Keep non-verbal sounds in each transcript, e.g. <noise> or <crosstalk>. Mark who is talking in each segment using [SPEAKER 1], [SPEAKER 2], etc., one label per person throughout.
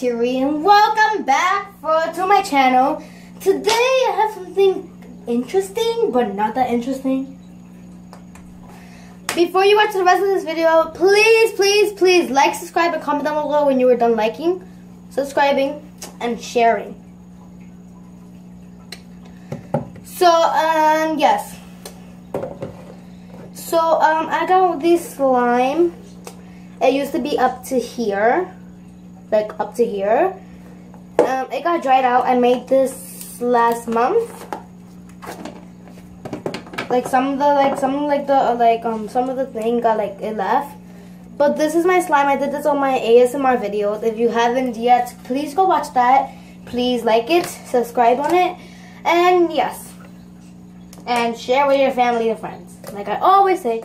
[SPEAKER 1] Tiri and welcome back for, to my channel. Today I have something interesting but not that interesting. Before you watch the rest of this video, please, please, please like, subscribe, and comment down below when you are done liking, subscribing, and sharing. So, um, yes. So, um, I got this slime. It used to be up to here like up to here. Um, it got dried out. I made this last month. Like some of the like some like the like um some of the thing got like it left. But this is my slime. I did this on my ASMR videos. If you haven't yet, please go watch that. Please like it, subscribe on it, and yes, and share with your family and friends. Like I always say.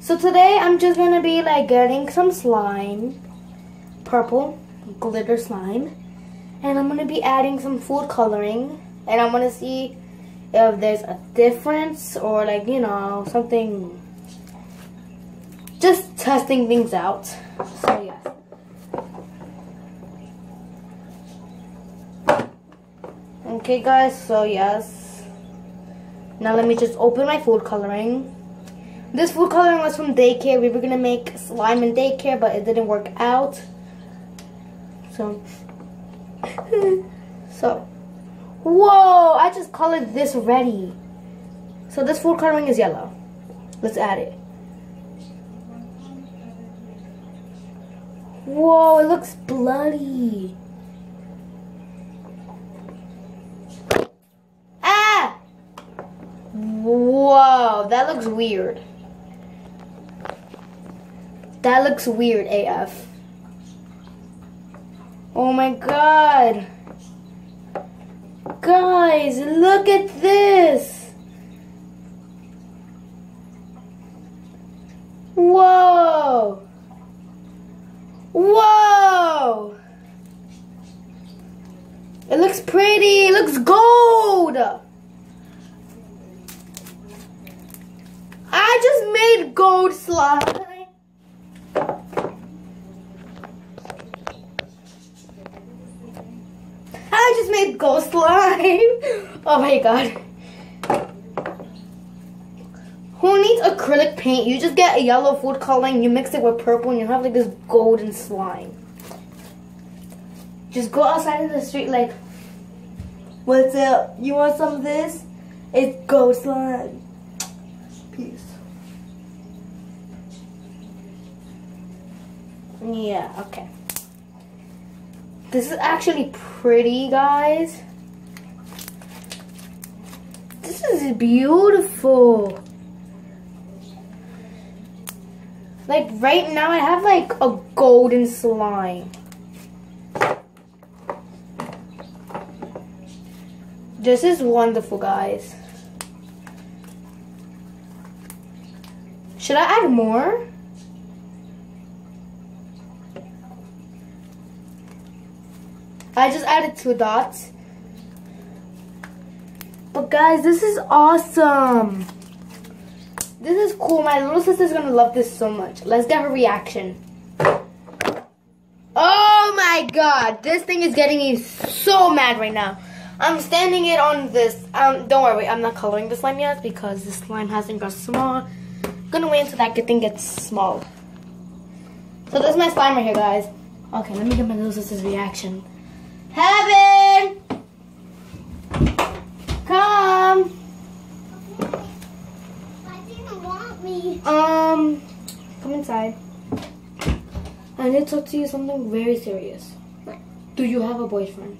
[SPEAKER 1] So today I'm just gonna be like getting some slime purple glitter slime. And I'm going to be adding some food coloring. And I'm going to see if there's a difference or like, you know, something. Just testing things out. So, yes. Okay, guys, so yes. Now let me just open my food coloring. This food coloring was from daycare. We were going to make slime in daycare, but it didn't work out. So, <laughs> so, whoa, I just colored this ready. So this food coloring is yellow. Let's add it. Whoa, it looks bloody. Ah! Whoa, that looks weird. That looks weird AF. Oh my god. Guys, look at this. Whoa. Whoa. It looks pretty. It looks gold. I just made gold slime. Ghost slime. Oh my god. Who needs acrylic paint? You just get a yellow food coloring, you mix it with purple, and you have like this golden slime. Just go outside in the street like, what's up? You want some of this? It's gold slime. Peace. Yeah, okay. This is actually pretty, guys. This is beautiful. Like, right now, I have, like, a golden slime. This is wonderful, guys. Should I add more? I just added two dots. But guys, this is awesome. This is cool. My little sister's gonna love this so much. Let's get her reaction. Oh my god, this thing is getting me so mad right now. I'm standing it on this. Um, don't worry, I'm not coloring the slime yet because the slime hasn't got small. I'm gonna wait until that good thing gets small. So this is my slime right here, guys. Okay, let me get my little sister's reaction. Heaven! Come!
[SPEAKER 2] Why didn't want me?
[SPEAKER 1] Um, come inside. I need to talk to you something very serious. Do you have a boyfriend?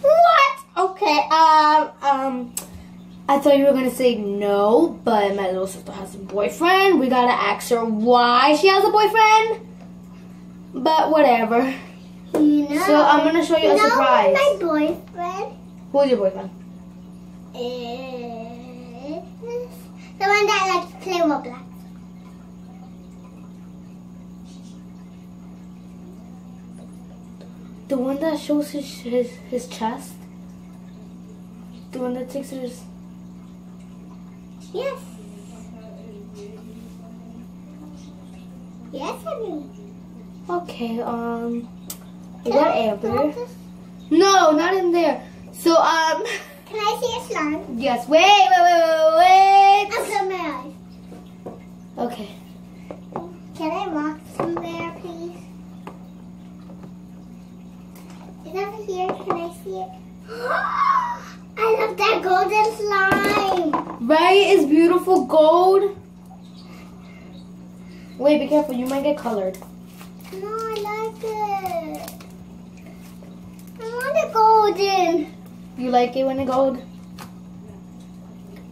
[SPEAKER 2] What? Okay, um, um,
[SPEAKER 1] I thought you were gonna say no, but my little sister has a boyfriend. We gotta ask her why she has a boyfriend. But whatever.
[SPEAKER 2] You know.
[SPEAKER 1] So I'm gonna show you, a
[SPEAKER 2] know
[SPEAKER 1] surprise.
[SPEAKER 2] my boyfriend
[SPEAKER 1] Who's your boyfriend?
[SPEAKER 2] is the one that likes to play Roblox.
[SPEAKER 1] The one that shows his his, his chest? The one that takes his
[SPEAKER 2] Yes. Yes, honey.
[SPEAKER 1] Okay, um, is that Amber? No, not in there. So, um, <laughs>
[SPEAKER 2] Can I see a slime?
[SPEAKER 1] yes, wait, wait, wait, wait, wait.
[SPEAKER 2] close my eyes.
[SPEAKER 1] Okay.
[SPEAKER 2] Can I walk through there, please? Is over here? Can I see it? <gasps> I love that golden slime.
[SPEAKER 1] Right is beautiful gold. Wait, be careful, you might get colored.
[SPEAKER 2] No, I like it. I want it golden.
[SPEAKER 1] You like it when it gold?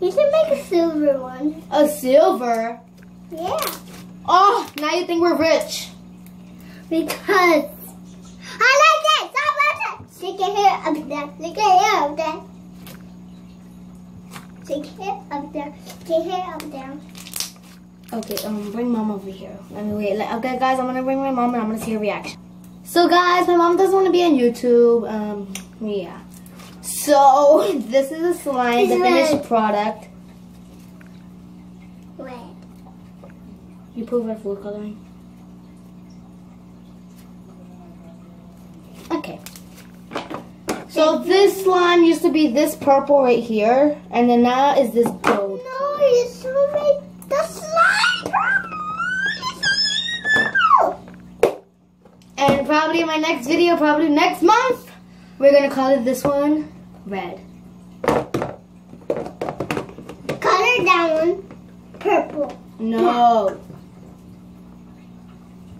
[SPEAKER 2] You should make a silver one.
[SPEAKER 1] A silver.
[SPEAKER 2] Yeah.
[SPEAKER 1] Oh, now you think we're rich.
[SPEAKER 2] Because I like it. Stop watching. Stick your hair up there. Stick your hair up there. Stick your hair up there. Stick your hair up there.
[SPEAKER 1] Okay, um, bring mom over here. Let me wait. Let- Okay, guys, I'm gonna bring my mom and I'm gonna see her reaction. So, guys, my mom doesn't want to be on YouTube. Um, yeah. So, <laughs> this is a slime, the finished
[SPEAKER 2] red.
[SPEAKER 1] product.
[SPEAKER 2] Wait.
[SPEAKER 1] You prove our food coloring. Okay. So this slime used to be this purple right here, and then now is this gold.
[SPEAKER 2] No, you should
[SPEAKER 1] And probably in my next video, probably next month, we're gonna color this one red.
[SPEAKER 2] Color that one purple.
[SPEAKER 1] No.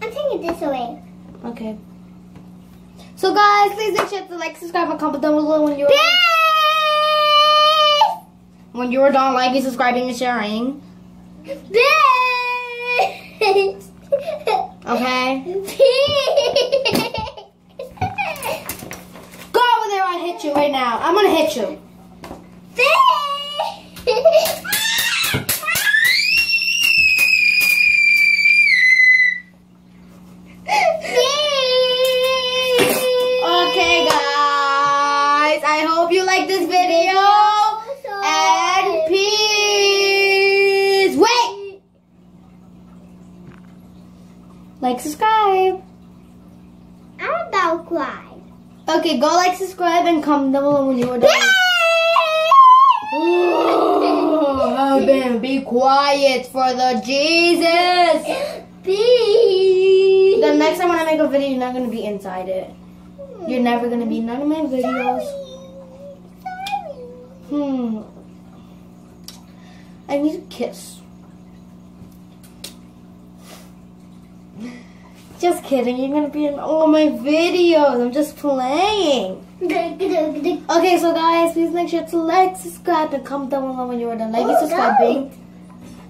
[SPEAKER 2] I'm taking this away.
[SPEAKER 1] Okay. So guys, please make sure to like, subscribe, and comment down below when you're
[SPEAKER 2] Peace.
[SPEAKER 1] when you're done liking, subscribing, and sharing.
[SPEAKER 2] Peace. <laughs>
[SPEAKER 1] Okay. <laughs> Go over there, I'll hit you right now. I'm gonna hit you. Like, subscribe.
[SPEAKER 2] I'm about to cry.
[SPEAKER 1] Okay, go like, subscribe, and comment down below when you are done. <laughs> Oh, Ben, be quiet for the Jesus. <gasps>
[SPEAKER 2] Peace.
[SPEAKER 1] The next time when I make a video, you're not gonna be inside it. You're never gonna be in none of my videos. Sorry. Sorry. Hmm. I need a kiss. Just kidding. You're gonna be in all my videos. I'm just playing. Okay, so guys, please make sure to like, subscribe, and comment down below when you are done liking,
[SPEAKER 2] Oh,
[SPEAKER 1] subscribing.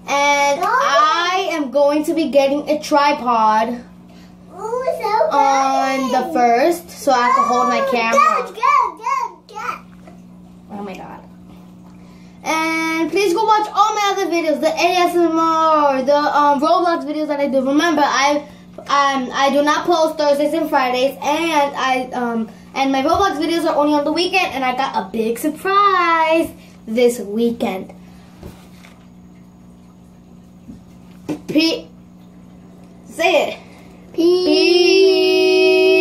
[SPEAKER 1] And
[SPEAKER 2] No.
[SPEAKER 1] I am going to be getting a tripod
[SPEAKER 2] Ooh, so
[SPEAKER 1] on the first, so I can hold my camera.
[SPEAKER 2] Go, go, go, go.
[SPEAKER 1] Oh my god. And please go watch all my other videos, the ASMR, the um, Roblox videos that I do. Remember, I um I do not post Thursdays and Fridays, and I um and my Roblox videos are only on the weekend, and I got a big surprise this weekend. P. Say it.
[SPEAKER 2] Peace.
[SPEAKER 1] Peace.